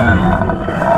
うん